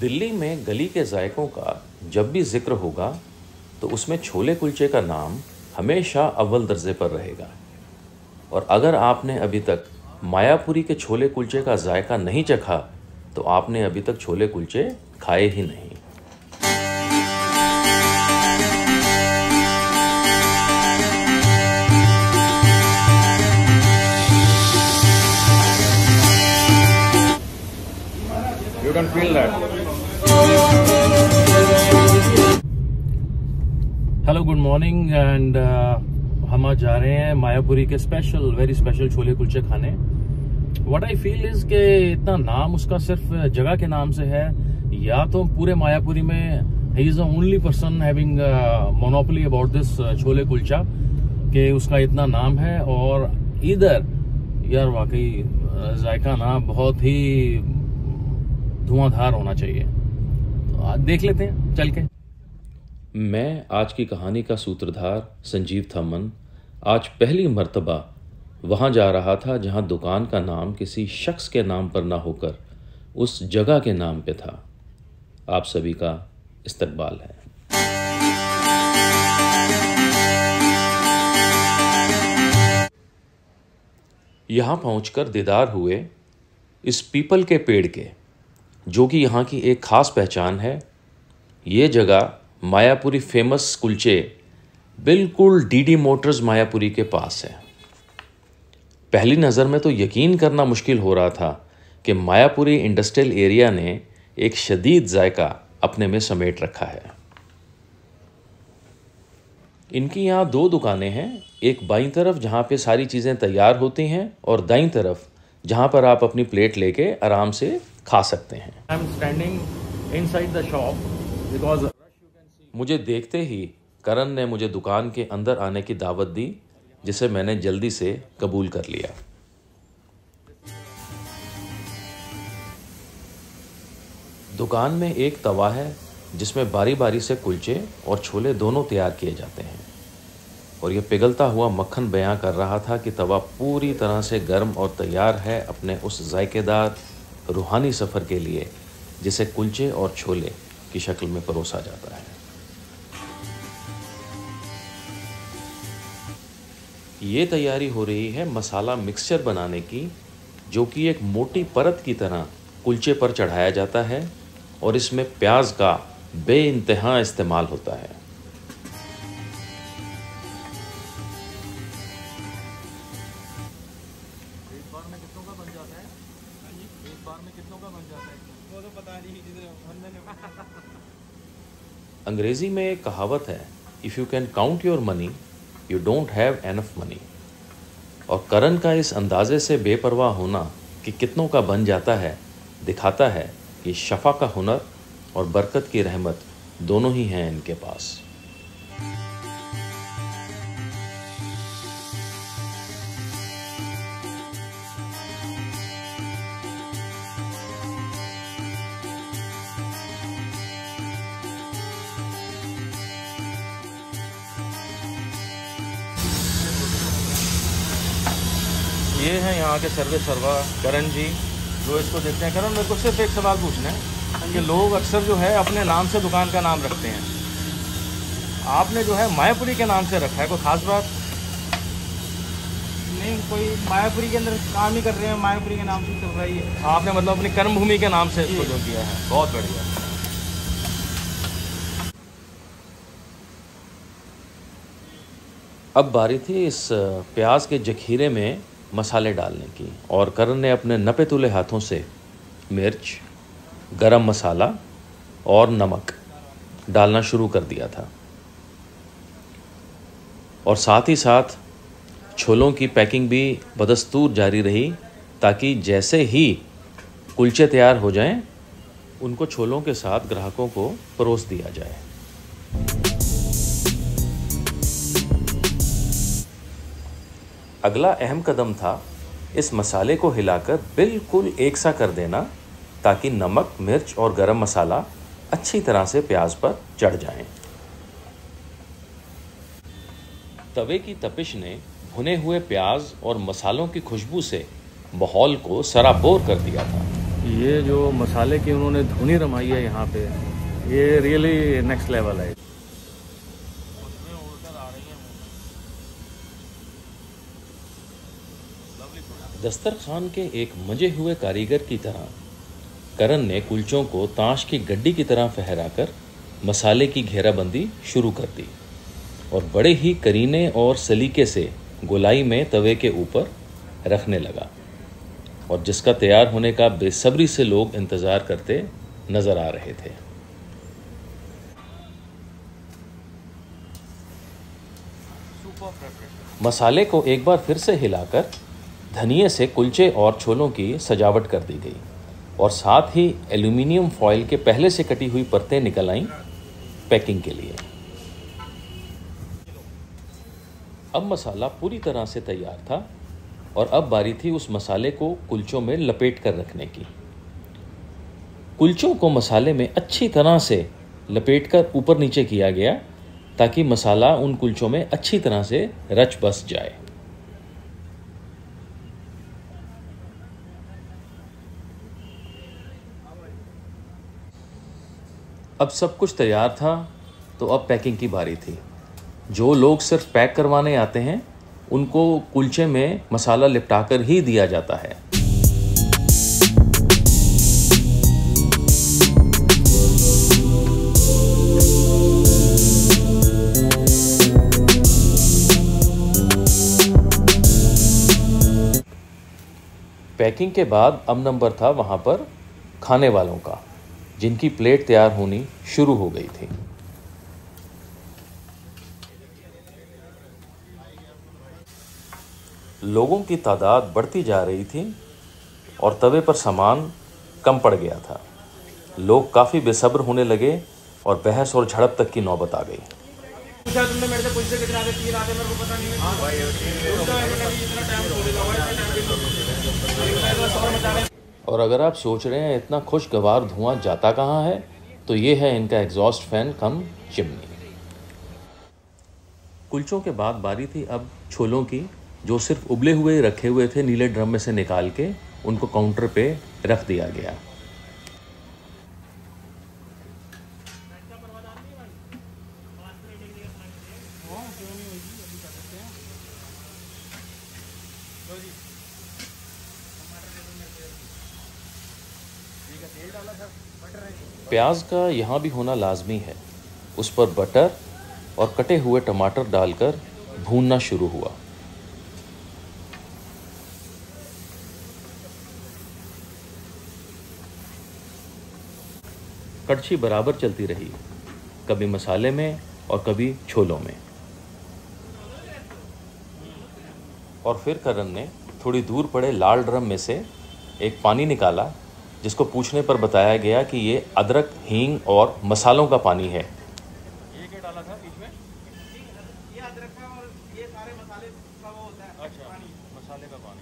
दिल्ली में गली के जायकों का जब भी ज़िक्र होगा तो उसमें छोले कुलचे का नाम हमेशा अव्वल दर्जे पर रहेगा। और अगर आपने अभी तक मायापुरी के छोले कुलचे का जायका नहीं चखा तो आपने अभी तक छोले कुलचे खाए ही नहीं। Can feel that. Hello good morning and हम आज जा रहे हैं मायापुरी के special very special chole kulche खाने। व्हाट आई फील इज़ के इतना नाम उसका सिर्फ़ जगह के नाम से है। या तो पूरे मायापुरी में ही is the only person having monopoly about this chole kulcha के उसका इतना नाम है। और इधर यार वाकई uh, जायका ना बहुत ही धुआंधार होना चाहिए। तो आज देख लेते हैं, चल के। मैं आज की कहानी का सूत्रधार संजीव थमन, आज पहली मर्तबा वहाँ जा रहा था जहाँ दुकान का नाम किसी शख्स के नाम पर ना होकर उस जगह के नाम पे था। आप सभी का इस्तकबाल है। यहाँ पहुंचकर दीदार हुए इस पीपल के पेड़ के। जो कि यहाँ की एक ख़ास पहचान है, ये जगह मायापुरी फ़ेमस कुलचे, बिल्कुल डीडी मोटर्स मायापुरी के पास है। पहली नज़र में तो यकीन करना मुश्किल हो रहा था कि मायापुरी इंडस्ट्रियल एरिया ने एक शदीद जायका अपने में समेट रखा है। इनकी यहाँ दो दुकानें हैं, एक बाईं तरफ़ जहाँ पे सारी चीज़ें तैयार होती हैं और दाईं तरफ़ जहाँ पर आप अपनी प्लेट लेके आराम से खा सकते हैं। I'm standing inside the shop because मुझे देखते ही करण ने मुझे दुकान के अंदर आने की दावत दी जिसे मैंने जल्दी से कबूल कर लिया। दुकान में एक तवा है जिसमें बारी बारी से कुलचे और छोले दोनों तैयार किए जाते हैं। और यह पिघलता हुआ मक्खन बयां कर रहा था कि तवा पूरी तरह से गर्म और तैयार है अपने उस जायकेदार रूहानी सफ़र के लिए, जिसे कुलचे और छोले की शक्ल में परोसा जाता है। ये तैयारी हो रही है मसाला मिक्सचर बनाने की, जो कि एक मोटी परत की तरह कुलचे पर चढ़ाया जाता है और इसमें प्याज का बे इस्तेमाल होता है। अंग्रेज़ी में एक कहावत है if you can count your money you don't have enough money और करण का इस अंदाजे से बेपरवाह होना कि कितनों का बन जाता है, दिखाता है कि शफा का हुनर और बरकत की रहमत दोनों ही हैं इनके पास। ये है यहाँ के सर्वे सर्वा करण जी। जो इसको देखते हैं। करण मेरे को सिर्फ़ एक सवाल पूछना है। कि लोग अक्सर जो है अपने नाम से दुकान का नाम रखते हैं। आपने जो है मायापुरी के नाम से रखा है कोई खास बात? नहीं कोई मायापुरी के अंदर काम ही कर रहे हैं मायापुरी के नाम से चल रहा है आपने मतलब अपनी कर्म भूमि के नाम से इसको जो किया है। बहुत बढ़िया। अब बारी थी इस प्याज के जखीरे में मसाले डालने की। और करण ने अपने नपे तुले हाथों से मिर्च, गरम मसाला और नमक डालना शुरू कर दिया था। और साथ ही साथ छोलों की पैकिंग भी बदस्तूर जारी रही ताकि जैसे ही कुलचे तैयार हो जाएँ, उनको छोलों के साथ ग्राहकों को परोस दिया जाए। अगला अहम कदम था, इस मसाले को हिलाकर बिल्कुल एक सा कर देना, ताकि नमक, मिर्च और गरम मसाला अच्छी तरह से प्याज पर चढ़ जाएँ। तवे की तपिश ने भुने हुए प्याज और मसालों की खुशबू से माहौल को सराबोर कर दिया था ये जो मसाले की उन्होंने धुनी रमाई है यहाँ पे, ये रियली नेक्स्ट लेवल है दस्तरखान के एक मज़े हुए कारीगर की तरह, करण ने कुलचों को ताश की गड्डी की तरह फहराकर मसाले की घेराबंदी शुरू कर दी और बड़े ही करीने और सलीके से गोलाई में तवे के ऊपर रखने लगा और जिसका तैयार होने का बेसब्री से लोग इंतज़ार करते नज़र आ रहे थे। मसाले को एक बार फिर से हिलाकर धनिए से कुलचे और छोलों की सजावट कर दी गई और साथ ही एल्यूमिनियम फॉयल के पहले से कटी हुई परतें निकल आईं पैकिंग के लिए। अब मसाला पूरी तरह से तैयार था और अब बारी थी उस मसाले को कुलचों में लपेट कर रखने की। कुलचों को मसाले में अच्छी तरह से लपेट कर ऊपर नीचे किया गया ताकि मसाला उन कुलचों में अच्छी तरह से रच बस जाए। अब सब कुछ तैयार था तो अब पैकिंग की बारी थी। जो लोग सिर्फ़ पैक करवाने आते हैं, उनको कुलचे में मसाला लिपटाकर ही दिया जाता है। पैकिंग के बाद अब नंबर था वहाँ पर खाने वालों का। जिनकी प्लेट तैयार होनी शुरू हो गई थी। लोगों की तादाद बढ़ती जा रही थी और तवे पर सामान कम पड़ गया था। लोग काफ़ी बेसब्र होने लगे और बहस और झड़प तक की नौबत आ गई। और अगर आप सोच रहे हैं इतना खुशगवार धुआँ जाता कहाँ है तो ये है इनका एग्जॉस्ट फ़ैन कम चिमनी। कुलचों के बाद बारी थी अब छोलों की, जो सिर्फ़ उबले हुए रखे हुए थे नीले ड्रम में से निकाल के, उनको काउंटर पे रख दिया गया। प्याज का यहाँ भी होना लाजमी है। उस पर बटर और कटे हुए टमाटर डालकर भूनना शुरू हुआ। कड़छी बराबर चलती रही, कभी मसाले में और कभी छोलों में। और फिर करण ने थोड़ी दूर पड़े लाल ड्रम में से एक पानी निकाला जिसको पूछने पर बताया गया कि ये अदरक हींग और मसालों का पानी है। ये क्या डाला था बीच में? ये अदरक का और ये सारे मसाले का वो होता है अच्छा मसाले का पानी।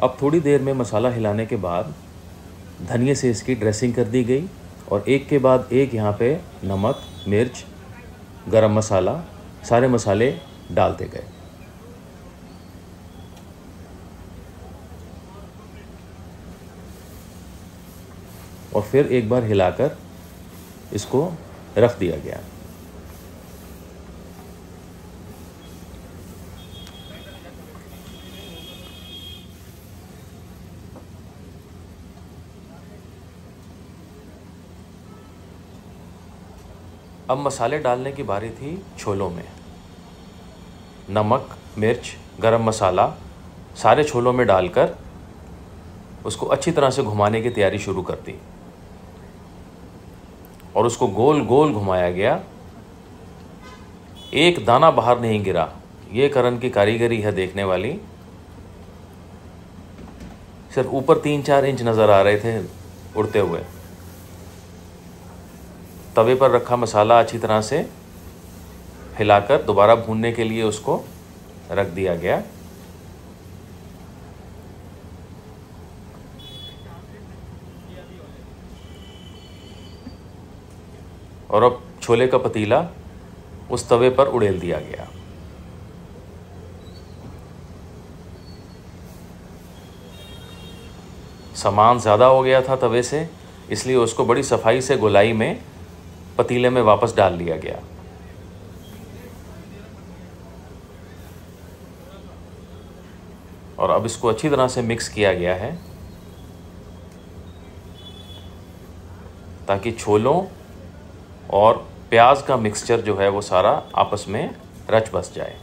अब थोड़ी देर में मसाला हिलाने के बाद धनिए से इसकी ड्रेसिंग कर दी गई और एक के बाद एक यहाँ पे नमक मिर्च गरम मसाला सारे मसाले डालते गए। और फिर एक बार हिलाकर इसको रख दिया गया। अब मसाले डालने की बारी थी छोलों में। नमक, मिर्च, गरम मसाला, सारे छोलों में डालकर उसको अच्छी तरह से घुमाने की तैयारी शुरू कर दी। और उसको गोल गोल घुमाया गया। एक दाना बाहर नहीं गिरा। ये करण की कारीगरी है देखने वाली। सिर्फ़ ऊपर तीन चार इंच नज़र आ रहे थे उड़ते हुए। तवे पर रखा मसाला अच्छी तरह से हिलाकर दोबारा भूनने के लिए उसको रख दिया गया। और अब छोले का पतीला उस तवे पर उड़ेल दिया गया। सामान ज़्यादा हो गया था तवे से, इसलिए उसको बड़ी सफ़ाई से गोलाई में पतीले में वापस डाल लिया गया। और अब इसको अच्छी तरह से मिक्स किया गया है ताकि छोलों और प्याज का मिक्सचर जो है वो सारा आपस में रच बस जाए।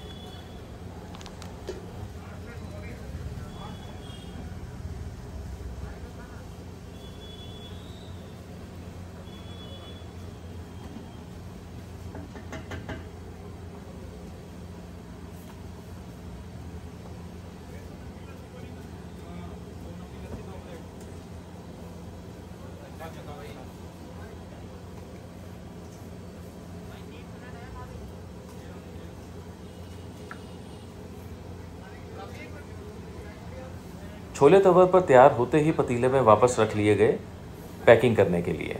छोले तवे पर तैयार होते ही पतीले में वापस रख लिए गए पैकिंग करने के लिए।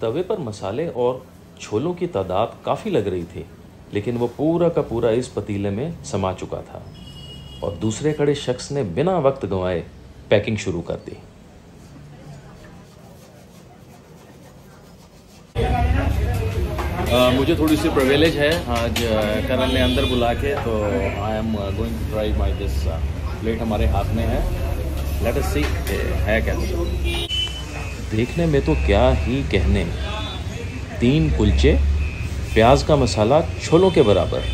तवे पर मसाले और छोलों की तादाद काफ़ी लग रही थी, लेकिन वो पूरा का पूरा इस पतीले में समा चुका था और दूसरे कड़े शख्स ने बिना वक्त गंवाए पैकिंग शुरू कर दी। मुझे थोड़ी सी प्रिविलेज है आज करण ने अंदर बुला के तो I am going to try my this plate हमारे हाथ में है। लेट अस सी है कैसे देखने में तो क्या ही कहने। तीन कुलचे, प्याज का मसाला छोलों के बराबर।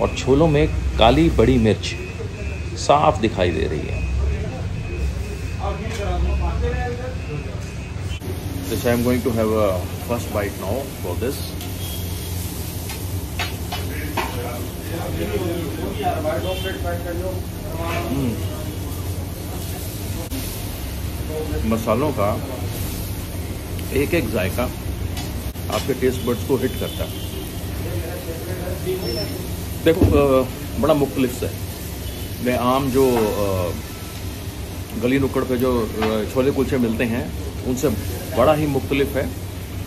और छोलों में काली बड़ी मिर्च साफ़ दिखाई दे रही है। This I am going to have a first bite now for this. Mm. मसालों का एक एक जायका आपके टेस्ट बर्ड्स को हिट करता है देखो बड़ा मुख्तलिफ़ है मैं आम जो गली नुक्कड़ पे जो छोले कुलचे मिलते हैं उनसे बड़ा ही मुख्तलिफ़ है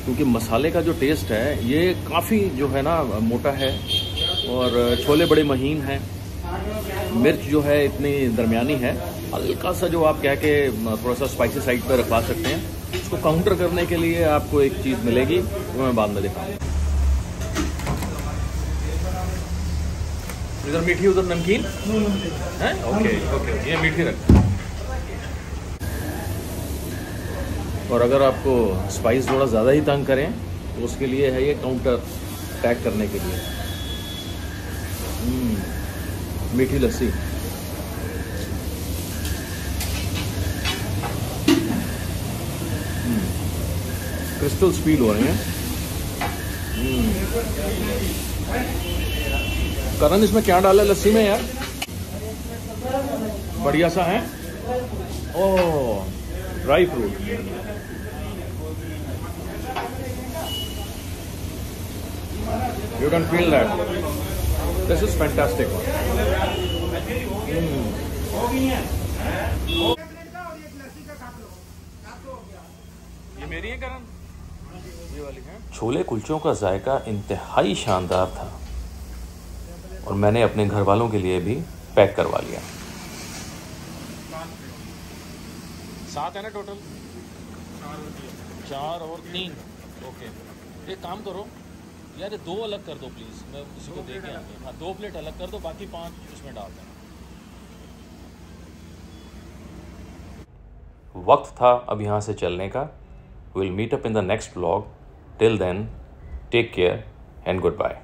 क्योंकि मसाले का जो टेस्ट है ये काफ़ी जो है ना मोटा है और छोले बड़े महीन हैं। मिर्च जो है इतनी दरमियानी है। हल्का सा जो आप कह के थोड़ा सा स्पाइसी साइड पर रखवा सकते हैं। उसको काउंटर करने के लिए आपको एक चीज़ मिलेगी वो मैं बाद में दिखाऊँगा। इधर मीठी उधर नमकीन? है? ओके ओके ये मीठी रख। और अगर आपको स्पाइस थोड़ा ज़्यादा ही तंग करें तो उसके लिए है ये काउंटर पैक करने के लिए। हम्म, मीठी लस्सी। क्रिस्टल स्पीड हो रही है। हम्म। करण इसमें क्या डाला लस्सी में यार? बढ़िया सा है। ओह dry fruit You can feel that. This is fantastic. ये मेरी है करण? ये वाली है? छोले कुलचों का जायका इंतहाई शानदार था। और मैंने अपने घर वालों के लिए भी पैक करवा लिया। सात है ना टोटल चार और तीन। ओके एक काम करो यार दो अलग कर दो प्लीज़ मैं किसी को दे के आऊँगी हाँ दो प्लेट अलग कर दो बाकी पाँच उसमें डाल देना। वक्त था अब यहाँ से चलने का। Will meet up in the next blog till then take care and goodbye